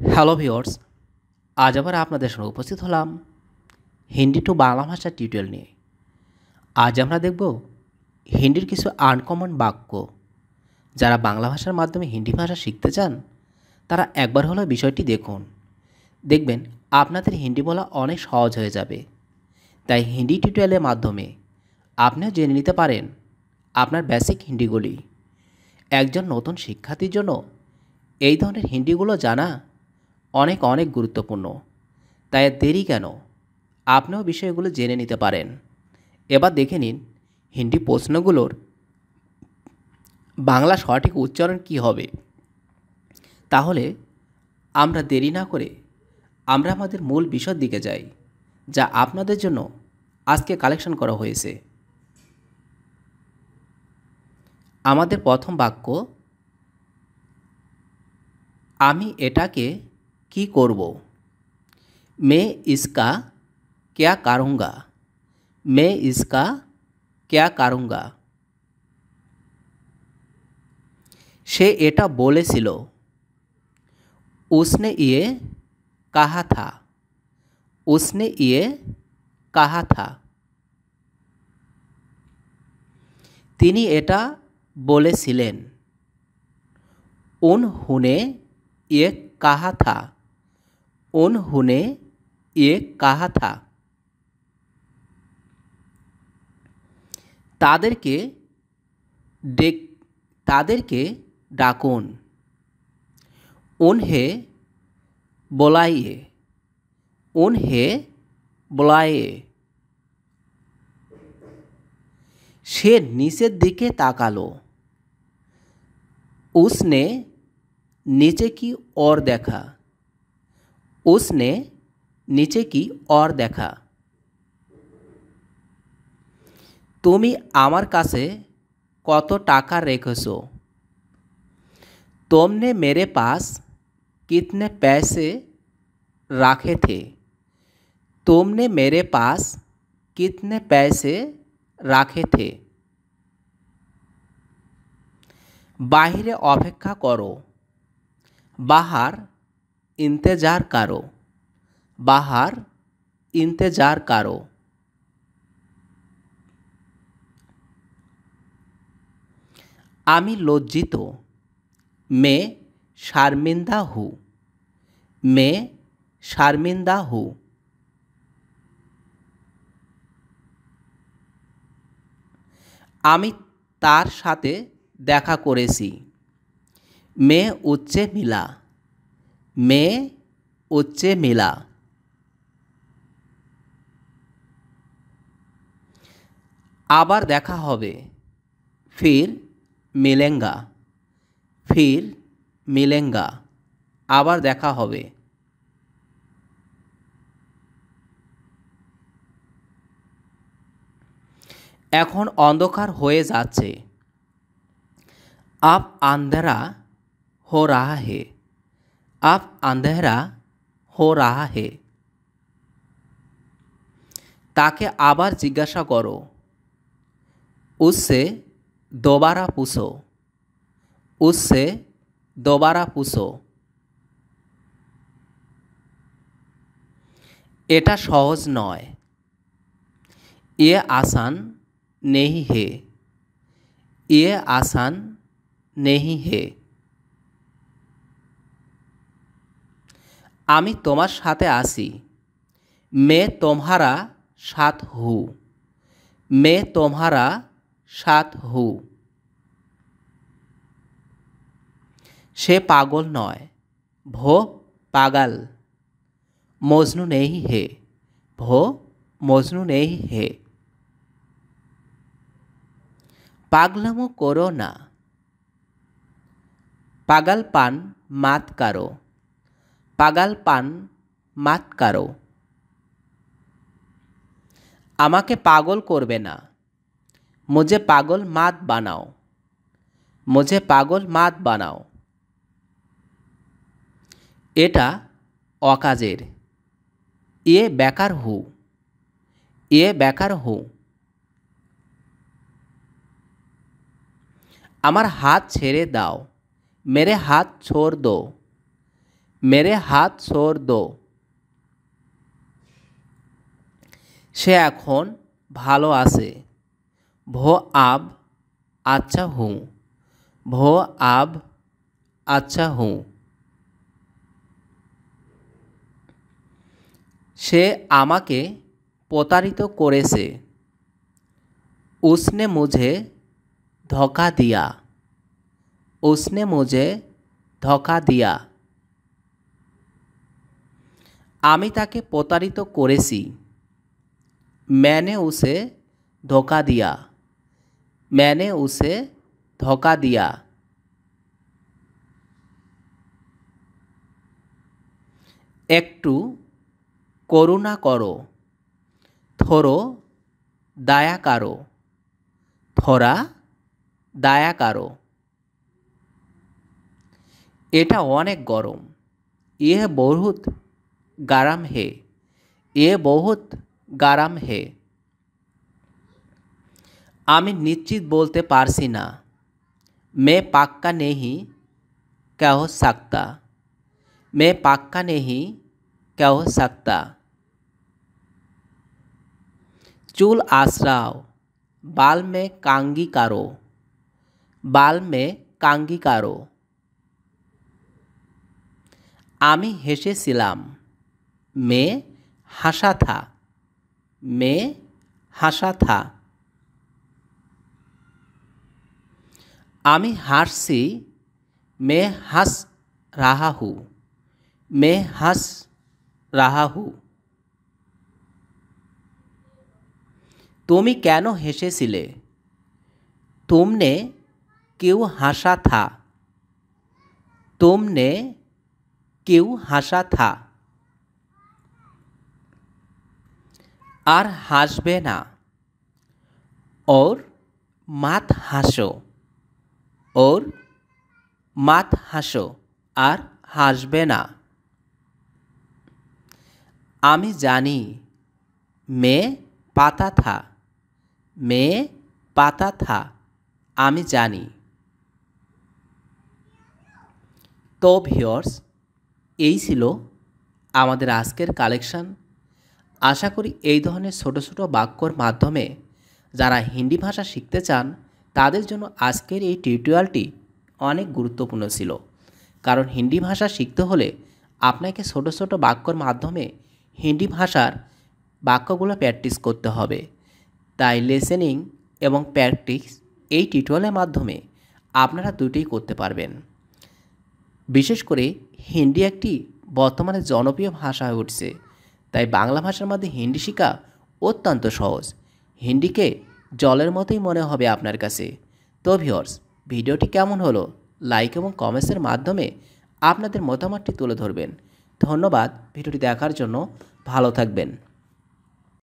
Hello viewers আজ আবার আপনাদের সঙ্গে উপস্থিত হলাম হিন্দি টু বাংলা ভাষার টিউটোরিয়াল নিয়ে। আজ আমরা দেখব হিন্দির কিছু আনকমন বাক্য। যারা বাংলা ভাষার মাধ্যমে হিন্দি ভাষা শিখতে চান, তারা একবার হলেও বিষয়টি দেখুন। দেখবেন, আপনাদের হিন্দি বলা অনেক সহজ হয়ে যাবে। তাই হিন্দি টিউটোরিয়ালের মাধ্যমে আপনিও জেনে নিতে পারেন আপনার বেসিক হিন্দিগুলি। একজন নতুন শিক্ষার্থীর জন্য এই ধরনের হিন্দিগুলো জানা অনেক অনেক গুরুত্বপূর্ণ। তাই দেরি কেন? আপনিও বিষয়গুলো জেনে নিতে পারেন। এবার দেখে নিন, হিন্দি প্রশ্নগুলোর বাংলা সঠিক উচ্চারণ কি হবে? তাহলে, আমরা দেরি না করে আমরা আমাদের মূল বিষয়ের দিকে যাই, যা আপনাদের জন্য আজকে কালেকশন করা হয়েছে। আমাদের প্রথম বাক্য, আমি এটাকে কি করব मैं इसका क्या करूँगा मैं इसका क्या करूँगा সে এটা বলেছিল उसने ये कहा था उसने ये कहा था তিনি এটা বলেছিলেন उन्होंने ये कहा था उन्होंने ये कहा था তাদেরকে ডেক তাদেরকে ডাকুন উনহে বলাইয়ে উনহে বলাইয়ে সে নিচের দিকে তাকালো उसने नीचे की ओर देखा उसने नीचे की ओर देखा তুমি আমার কাছে কত টাকা রেখেছো तुमने मेरे पास कितने पैसे रखे थे तुमने मेरे पास कितने पैसे रखे थे বাহিরে অপেক্ষা করো বাহার ইন্তেজার কারও। বাহার, ইন্তেজার কারও। আমি লজ্জিত। মে শারমিন্দা হু। মে শারমিন্দা হু। আমি তার সাথে দেখা করেছি। মেয়ে উচ্চে মিলা। মেয়ে উচ্চে মেলা। আবার দেখা হবে। ফির মিলেঙ্গা। ফির মিলেঙ্গা। আবার দেখা হবে। এখন অন্ধকার হয়ে যাচ্ছে। আপ আন্ধারা হো রাহা হে। अब अंधेरा हो रहा है তাকে আবার জিজ্ঞাসা করো उससे दोबारा पूछो उससे दोबारा पूछो এটা সহজ নয় ये आसान नहीं है ये आसान নেহি হে আমি তোমার সাথে আসি মে তোমারা সাথ হু। মে তোমারা সাথ হু। সে পাগল নয়, ভো পাগাল। মজনু নেই হে, ভো মজনু নেই হে। পাগলামো করো না। পাগাল পান মাত কারও। পাগাল পান, মাত কারও। আমাকে পাগল করবে না। মুঝে পাগল মাত বানাও। মুঝে পাগল মাত বানাও। এটা অকাজের। এ বেকার হু। এ বেকার হু। আমার হাত ছেড়ে দাও। মেরে হাত ছোড় দো। মেরে হাত সোর দো সে এখন ভালো আছে ভো আব আচ্ছা হুঁ ভো আব আচ্ছা হুঁ সে আমাকে প্রতারিত করেছে उसने मुझे ধোকা দিয়া उसने मुझे ধোকা দিয়া আমি তাকে প্রতারিত করেছি मैंने उसे धोखा दिया मैंने उसे धोखा दिया একটু করুণা করো থোড়ো দয়া কারো থোড়া দয়া কারো এটা অনেক গরম ইয়ে বহুত গারাম হে এ বহুত গারাম হে আমি নিশ্চিত বলতে পারছি না মে পাক্কা নেহি क्या हो सकता मैं पक्का नहीं क्या हो सकता चूल आश्राओ बाल में कांगी करो बाल में कांगी करो আমি হেসেছিলাম মেয়ে হাসা থা মেয়ে হাসা থা আমি হাসছি मैं हंस रहा हूँ मैं हंस रहा हूँ তুমি কেন হেসেছিলে तुमने क्यों हंसा था तुमने क्यों हंसा था আর হাসবে না। ওর মাত হাসো। ওর মাত হাসো আর হাসবে না। আমি জানি, মেয়ে পাতা থা। মেয়ে পাতা থা, আমি জানি। তো ভিওর্স এই ছিল আমাদের আজকের কালেকশান আশা করি এই ধরনের ছোট ছোট বাক্যর মাধ্যমে যারা হিন্দি ভাষা শিখতে চান, তাদের জন্য আজকের এই টিউটোরিয়ালটি অনেক গুরুত্বপূর্ণ ছিল। কারণ হিন্দি ভাষা শিখতে হলে আপনাকে ছোট ছোট বাক্যর মাধ্যমে হিন্দি ভাষার বাক্যগুলো প্র্যাকটিস করতে হবে। তাই লেসেনিং এবং প্র্যাকটিস এই টিউটোরিয়ালের মাধ্যমে আপনারা দুটোই করতে পারবেন। বিশেষ করে হিন্দি একটি বর্তমানে জনপ্রিয় ভাষা হয়ে উঠছে। তাই বাংলা ভাষার মধ্যে হিন্দি শেখা অত্যন্ত সহজ। হিন্দিকে জলের মতোই মনে হবে আপনার কাছে। তো ভিওর্স ভিডিওটি কেমন হলো? লাইক এবং কমেন্টসের মাধ্যমে আপনাদের মতামতটি তুলে ধরবেন। ধন্যবাদ ভিডিওটি দেখার জন্য। ভালো থাকবেন।